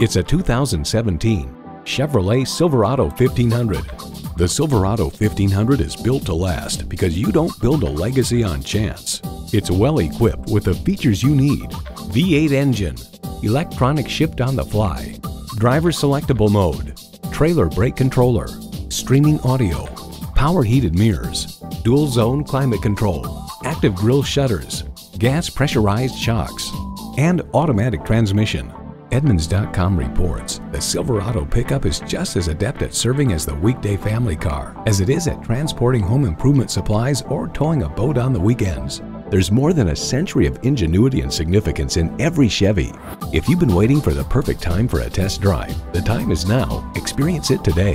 It's a 2017 Chevrolet Silverado 1500. The Silverado 1500 is built to last because you don't build a legacy on chance. It's well equipped with the features you need. V8 engine, electronic shift on the fly, driver selectable mode, trailer brake controller, streaming audio, power heated mirrors, dual zone climate control, active grille shutters, gas pressurized shocks, and automatic transmission. Edmunds.com reports the Silverado pickup is just as adept at serving as the weekday family car as it is at transporting home improvement supplies or towing a boat on the weekends. There's more than a century of ingenuity and significance in every Chevy. If you've been waiting for the perfect time for a test drive, the time is now. Experience it today.